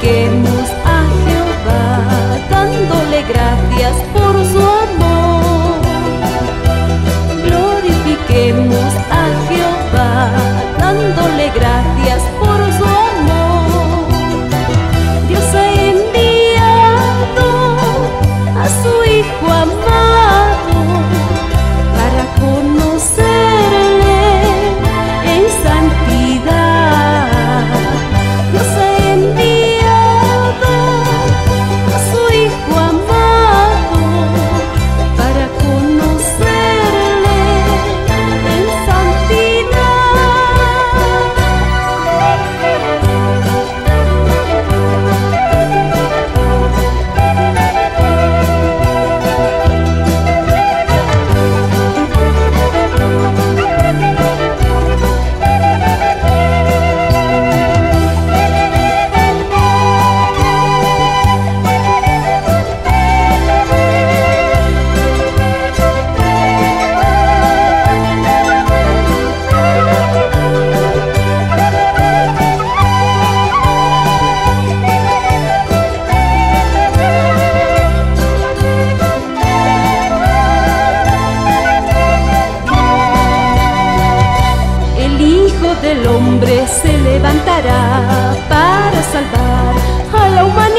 que del hombre se levantará para salvar a la humanidad.